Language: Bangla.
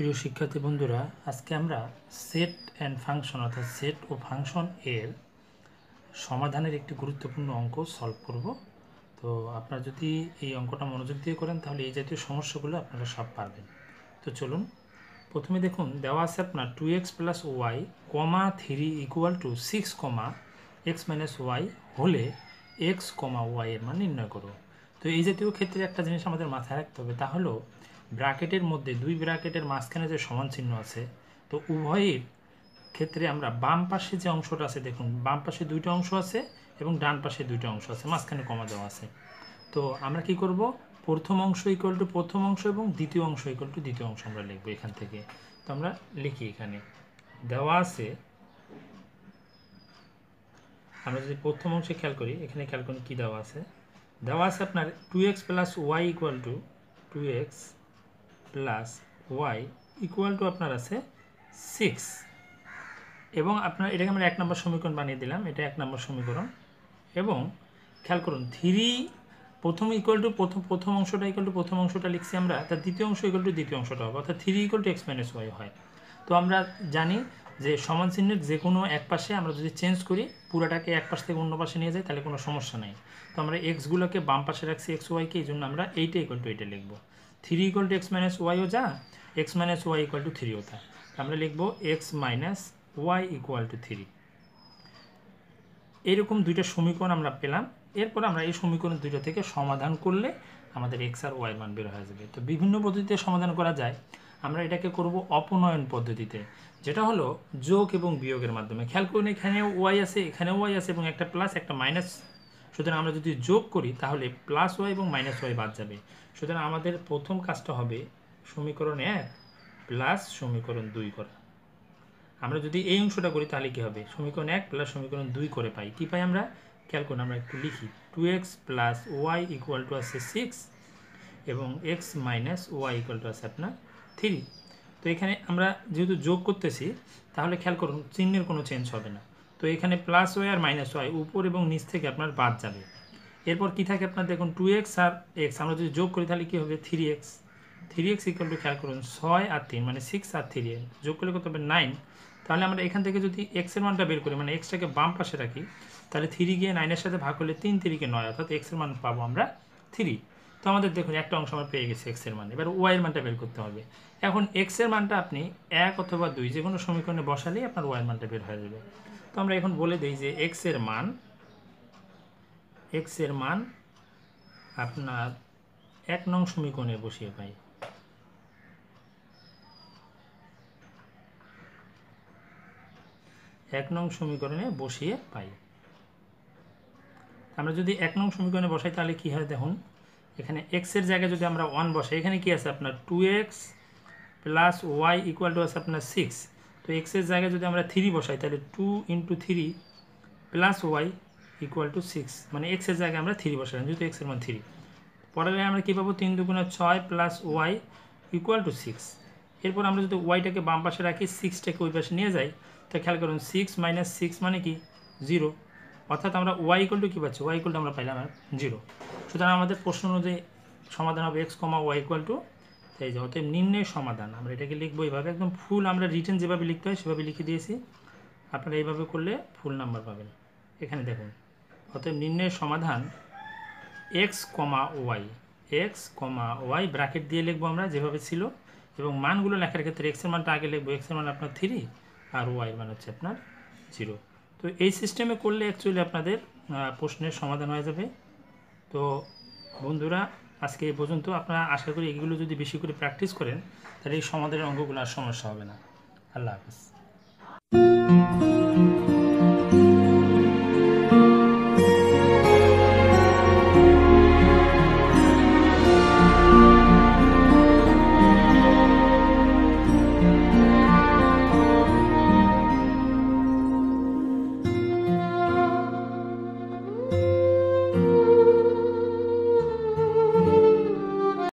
প্রিয় শিক্ষার্থী বন্ধুরা, আজকে আমরা সেট অ্যান্ড ফাংশন অর্থাৎ সেট ও ফাংশন এর সমাধানের একটি গুরুত্বপূর্ণ অঙ্ক সলভ করব। তো আপনারা যদি এই অঙ্কটা মনোযোগ দিয়ে করেন, তাহলে এই জাতীয় সমস্যাগুলো আপনারা সব পারবেন। তো চলুন, প্রথমে দেখুন, দেওয়া আছে আপনার two x plus y comma three equal to six comma x minus y হলে এক্স কমা ওয়াই এর মান নির্ণয় করো। তো এই জাতীয় ক্ষেত্রে একটা জিনিস আমাদের মাথায় রাখতে হবে, তা হলো ব্র্যাকেটের মধ্যে দুই ব্র্যাকেটের মাঝখানে যে সমান চিহ্ন আছে, তো উভয়ের ক্ষেত্রে আমরা বাম পাশে যে অংশটা আছে, দেখুন, বাম পাশে দুইটা অংশ আছে এবং ডান পাশে দুইটা অংশ আছে, মাঝখানে কমা দেওয়া আছে। তো আমরা কি করব? প্রথম অংশ ইকুয়াল টু প্রথম অংশ এবং দ্বিতীয় অংশ ইকুয়াল টু দ্বিতীয় অংশ আমরা লিখব এখান থেকে। তো আমরা লিখি এখানে, দেওয়া আছে, আমরা যদি প্রথম অংশে খেয়াল করি, এখানে খেয়াল করুন কী দেওয়া আছে। দেওয়া আছে আপনার two x plus y equal to two x plus y equal to আপনার আছে সিক্স এবং আপনার, এটাকে আমরা এক নম্বর সমীকরণ বানিয়ে দিলাম, এটা এক নম্বর সমীকরণ। এবং খেয়াল করুন থ্রি প্রথম ইকুয়াল টু প্রথম প্রথম অংশটা ইকুয়াল টু প্রথম অংশটা লিখছি আমরা তার দ্বিতীয় অংশ ইকুয়াল টু দ্বিতীয় অংশটা হবে, অর্থাৎ three equal to x minus y হয়। তো আমরা জানি যে সমান চিহ্নের যে কোনো এক পাশে আমরা যদি চেঞ্জ করি, পুরোটাকে এক পাশ থেকে অন্য পাশে নিয়ে যাই, তাহলে কোনো সমস্যা নেই। তো আমরা এক্সগুলোকে বাম পাশে রাখছি এক্স ওয়াইকে এই জন্য আমরা এইটা ইকুয়াল টু এইটা লিখব। Three equal to x minus YO যা x minus y equal to থ্রিও তা আমরা লিখব x minus y equal to three এইরকম দুইটা সমীকরণ আমরা পেলাম। এরপর আমরা এই সমীকরণ দুইটা থেকে সমাধান করলে আমাদের এক্স আর ওয়াই মান বের হয়ে যাবে। তো বিভিন্ন পদ্ধতিতে সমাধান করা যায়। আমরা এটাকে করব অপনয়ন পদ্ধতিতে। যেটা হলো যোগ এবং বিয়োগের মাধ্যমে। খেয়াল করুন এখানেও ওয়াই আছে, এখানেও ওয়াই আছে এবং একটা প্লাস একটা মাইনাস সুতরাং আমরা যদি যোগ করি, তাহলে প্লাস ওয়াই এবং মাইনাস ওয়াই বাদ যাবে। সুতরাং আমাদের প্রথম কাজটা হবে সমীকরণ এক প্লাস সমীকরণ দুই করা। আমরা যদি এই অংশটা করি, তাহলে কী হবে? সমীকরণ এক প্লাস সমীকরণ দুই করে পাই। কী পাই আমরা? খেয়াল করুন, আমরা একটু লিখি। Two x plus y equal to আছে সিক্স এবং x minus y equal to আছে আপনার থ্রি তো এখানে আমরা যেহেতু যোগ করতেছি, তাহলে খেয়াল করুন, চিহ্নের কোনো চেঞ্জ হবে না। তো এখানে প্লাস ওয়াই আর মাইনাস ওয়াই উপর এবং নিচ থেকে আপনার বাদ যাবে। এরপর কী থাকে আপনার দেখুন টু এক্স আর এক্স আমরা যদি যোগ করি তাহলে কী হবে? Three x three x equal to খেয়াল করুন, ছয় আর তিন মানে সিক্স আর থ্রি যোগ করলে কত হবে? নাইন তাহলে আমরা এখান থেকে যদি এক্সের মানটা বের করি মানে এক্সটাকে বাম পাশে রাখি, তাহলে থ্রি গিয়ে নাইনের সাথে ভাগ করলে তিন তিরিকে নয়, অর্থাৎ এক্সের মান পাবো আমরা থ্রি তো আমাদের দেখুন একটা অংশ আমরা পেয়ে গেছি এক্সের মান। এবার ওয়াইয়ের মানটা বের করতে হবে। এখন এক্সের মানটা আপনি এক অথবা দুই যে কোনো সমীকরণে বসালেই আপনার ওয়াইয়ের মানটা বের হয়ে যাবে। আমরা এখন বলে দিই যে এক্সের মান এক্সের মান আপনার এক নং সমীকরণে বসিয়ে পাই। এক নং সমীকরণে বসিয়ে পাই। আমরা যদি এক নং সমীকরণে বসাই, তাহলে কী হয় দেখুন, এখানে এক্সের জায়গায় যদি আমরা ওয়ান বসাই, এখানে কি আছে আপনার two x plus y equal to আছে আপনার সিক্স তো এক্সের জায়গায় যদি আমরা থ্রি বসাই, তাহলে two into three plus y equal to six মানে এক্সের জায়গায় আমরা থ্রি বসালাম, যেহেতু এক্সের মান থ্রি পরে আমরা কী পাবো? তিন দুগুণে ছয় plus y equal to six এরপর আমরা যদি ওয়াইটাকে বাম পাশে রাখি সিক্সটাকে ওই পাশে নিয়ে যাই, তো খেয়াল করুন সিক্স মাইনাস সিক্স মানে কি? জিরো অর্থাৎ আমরা ওয়াই ইকুয়াল টু কী পাচ্ছি? ওয়াই ইকুয়াল টু আমরা পাইলাম জিরো সুতরাং আমাদের প্রশ্ন অনুযায়ী সমাধান হবে x comma y equal to এই যে অতএব নির্ণয় সমাধান। আমরা এটাকে লিখব এইভাবে একদম ফুল আমরা রিটার্ন যেভাবে লিখতে হয়, সেভাবে লিখে দিয়েছি। আপনারা এইভাবে করলে ফুল নাম্বার পাবেন। এখানে দেখুন। অতএব নির্ণয়ের সমাধান x comma y x comma y bracket দিয়ে লিখব আমরা যেভাবে ছিল। এবং মানগুলো লেখার ক্ষেত্রে এক্সের মানটা আগে লিখব। এক্সের মান আপনার থ্রি আর ওয়াই মান হচ্ছে আপনার জিরো তো এই সিস্টেমে করলে অ্যাকচুয়ালি আপনাদের প্রশ্নের সমাধান হয়ে যাবে। তো বন্ধুরা আজকে এই পর্যন্ত আপনারা আশা করি এগুলো যদি বেশি করে প্র্যাকটিস করেন, তাহলে এই সমাধানের অঙ্গগুলো আর সমস্যা হবে না। আল্লাহ হাফিজ।